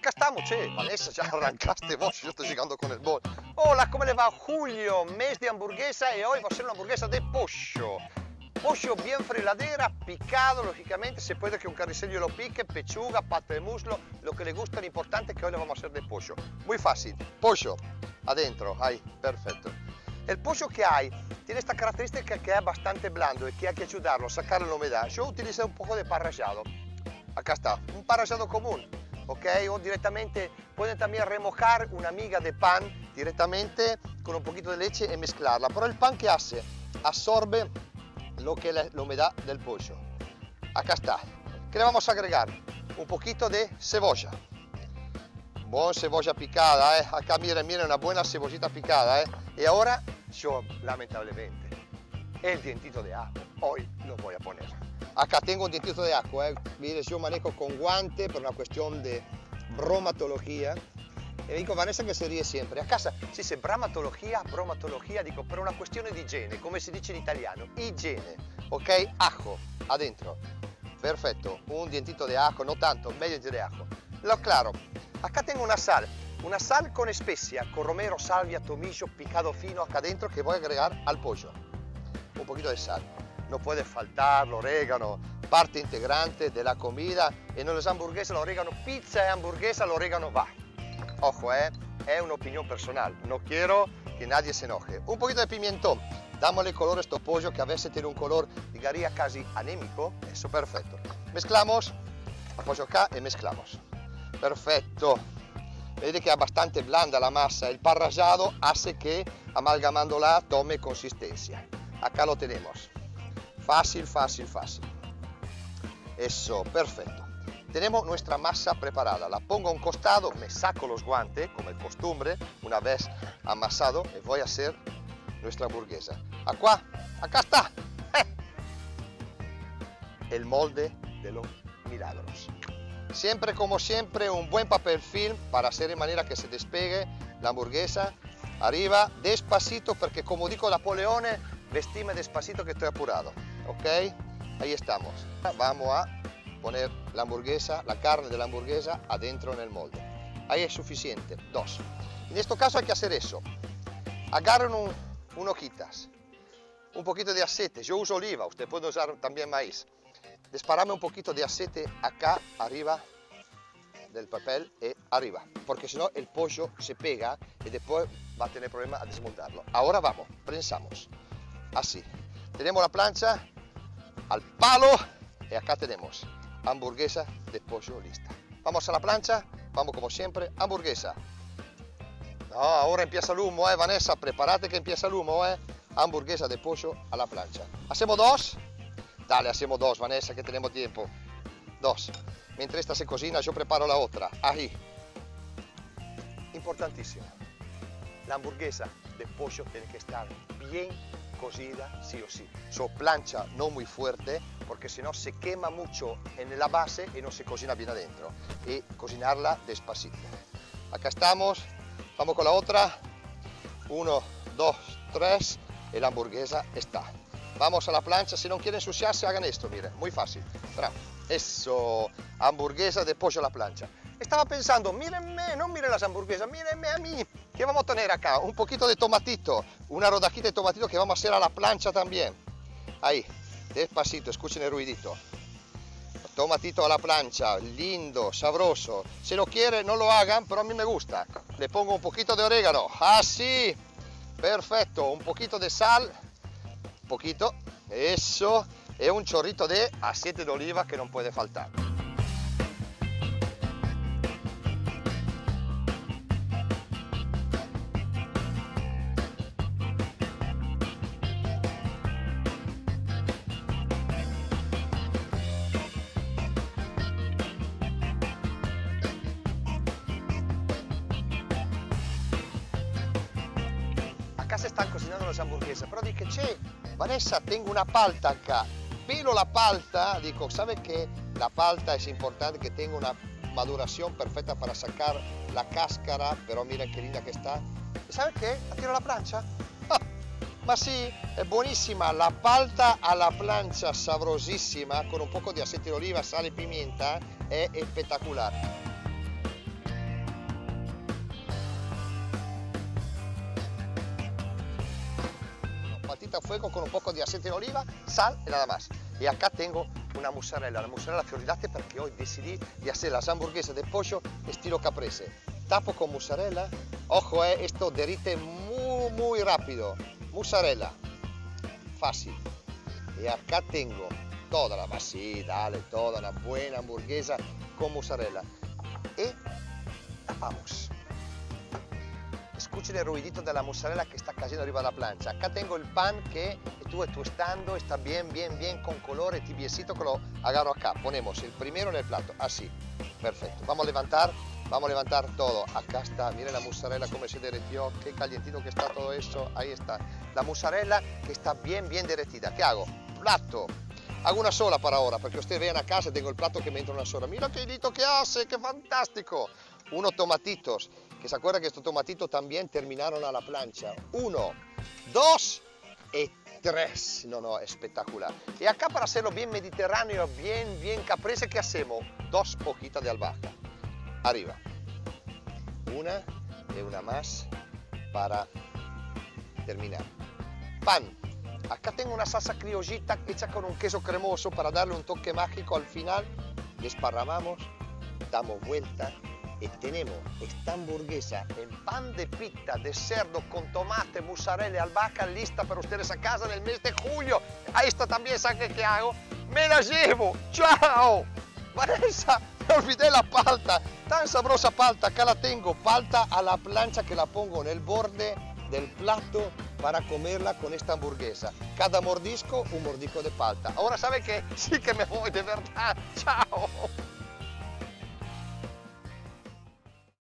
acá estamos, che. Vanessa, ya arrancaste vos, yo estoy llegando con el bol. Hola, ¿cómo le va? Julio, mes de hamburguesa y hoy va a ser una hamburguesa de pollo. Pollo bien freladera, picado, lógicamente, se puede que un carricello lo pique, pechuga, pata de muslo, lo que le gusta, lo importante es que hoy vamos a hacer de pollo. Muy fácil, pollo, adentro, ahí, perfecto. El pollo que hay tiene esta característica que es bastante blando y que hay que ayudarlo a sacar la humedad. Yo utilicé un poco de pan rallado. Acá está, un pan rallado común, ¿ok? O directamente pueden también remojar una miga de pan directamente con un poquito de leche y mezclarla. Pero el pan que hace, absorbe lo que es la, humedad del pollo. Acá está. ¿Qué le vamos a agregar? Un poquito de cebolla. Buena cebolla picada, ¿eh? Acá miren, miren, una buena cebollita picada, ¿eh? Y ahora yo, lamentablemente, el dientito de ajo, hoy lo voy a poner. Acá tengo un dientito de ajo, ¿eh? Mire, yo manejo con guante por una cuestión de bromatología. E dico Vanessa che si ríe sempre. A casa si dice bramatologia, bromatologia, dico per una questione di igiene, come si dice in italiano, igiene, ok? Ajo, adentro. Perfecto, un dientito de ajo, no tanto, medio de ajo. Lo claro, acá tengo una sal, una sal con especia, con romero, salvia, tomillo, picado fino acá adentro que voy a agregar al pollo. Un poquito de sal. No puede faltar el orégano, parte integrante de la comida. En las hamburguesas, el orégano, pizza y hamburguesa, el orégano va. Ojo, eh, es una opinión personal. No quiero que nadie se enoje. Un poquito de pimentón. Dámosle color a este pollo que a veces tiene un color, diría casi anémico. Eso, perfecto. Mezclamos, apoyo acá y mezclamos. Perfecto. Vedete que es bastante blanda la masa. El pan rallado hace que amalgamándola tome consistencia. Acá lo tenemos. Fácil, fácil, fácil. Eso, perfecto. Tenemos nuestra masa preparada. La pongo a un costado, me saco los guantes, como es costumbre, una vez amasado, y voy a hacer nuestra hamburguesa. Acá, acá está. El molde de los milagros. Siempre como siempre un buen papel film para hacer de manera que se despegue la hamburguesa. Arriba, despacito, porque como dijo Napoleone, vestime despacito que estoy apurado. ¿Ok? Ahí estamos. Vamos a poner la hamburguesa, la carne de la hamburguesa adentro en el molde. Ahí es suficiente. Dos. En este caso hay que hacer eso. Agarran un, un hojitas, un poquito de aceite. Yo uso oliva, usted puede usar también maíz. Disparame un poquito de aceite acá arriba del papel y arriba, porque si no el pollo se pega y después va a tener problema a desmontarlo. Ahora vamos, prensamos. Así. Tenemos la plancha al palo y acá tenemos hamburguesa de pollo lista. Vamos a la plancha, vamos como siempre, hamburguesa. Ahora empieza el humo, eh, Vanessa, prepárate que empieza el humo, eh. Hamburguesa de pollo a la plancha. ¿Hacemos dos? Dale, hacemos dos, Vanessa, que tenemos tiempo. Dos. Mientras esta se cocina, yo preparo la otra. Ahí. Importantísimo. La hamburguesa de pollo tiene que estar bien cocida, sí o sí. Su plancha no muy fuerte, porque si no se quema mucho en la base y no se cocina bien adentro. Y cocinarla despacito. Acá estamos. Vamos con la otra. Uno, dos, tres. Y la hamburguesa está. Vamos a la plancha, si no quieren ensuciarse, hagan esto, miren, muy fácil. Eso, hamburguesa de pollo a la plancha. Estaba pensando, mírenme, no miren las hamburguesas, mírenme a mí. ¿Qué vamos a tener acá? Un poquito de tomatito, una rodajita de tomatito que vamos a hacer a la plancha también. Ahí, despacito, escuchen el ruidito. Tomatito a la plancha, lindo, sabroso. Si lo quieren, no lo hagan, pero a mí me gusta. Le pongo un poquito de orégano, así. Perfecto, un poquito de sal poquito, eso, y un chorrito de aceite de oliva que no puede faltar. Se están cocinando las hamburguesas, pero dije, che, Vanessa, tengo una palta acá. Pelo la palta, digo, ¿sabe que la palta es importante que tenga una maduración perfecta para sacar la cáscara? Pero mira qué linda que está. ¿Y sabe qué? La tiro a la plancha. Ah, ma sí, es buenísima. La palta a la plancha, sabrosísima, con un poco de aceite de oliva, sal y pimienta, es espectacular. Aceite a fuego con un poco de aceite de oliva, sal y nada más. Y acá tengo una mozzarella, la mozzarella fiorillate porque hoy decidí de hacer las hamburguesas de pollo estilo caprese. Tapo con mozzarella, ojo, eh, esto derrite muy, muy rápido. Mozzarella, fácil. Y acá tengo toda la base, dale, toda una buena hamburguesa con mozzarella. Y tapamos. Escuchen el ruidito de la mozzarella que está cayendo arriba de la plancha. Acá tengo el pan que estuve tostando, está bien, bien, bien con color y tibiecito que lo agarro acá. Ponemos el primero en el plato, así. Perfecto. Vamos a levantar, vamos a levantar todo. Acá está, miren la mozzarella como se derretió, qué calientito que está todo eso. Ahí está. La mozzarella que está bien, bien derretida. ¿Qué hago? Plato. Hago una sola para ahora, porque ustedes vean a casa, tengo el plato que me entra una sola. Mira qué hito que hace, qué fantástico. Unos tomatitos que se acuerda que estos tomatitos también terminaron a la plancha. Uno, dos y tres. No, no, espectacular. Y acá para hacerlo bien mediterráneo, bien, bien caprese, ¿qué hacemos? Dos hojitas de albahaca. Arriba. Una y una más para terminar. Pan. Acá tengo una salsa criollita hecha con un queso cremoso para darle un toque mágico al final. Desparramamos, damos vuelta tenemos esta hamburguesa en pan de pita de cerdo con tomate, mozzarella y albahaca lista para ustedes a casa en el mes de julio. Ahí está también, ¿saben qué hago? Me la llevo. ¡Chao! Vanessa, me olvidé la palta. Tan sabrosa palta, acá la tengo. Palta a la plancha que la pongo en el borde del plato para comerla con esta hamburguesa. Cada mordisco, un mordisco de palta. Ahora sabe que sí que me voy de verdad. ¡Chao!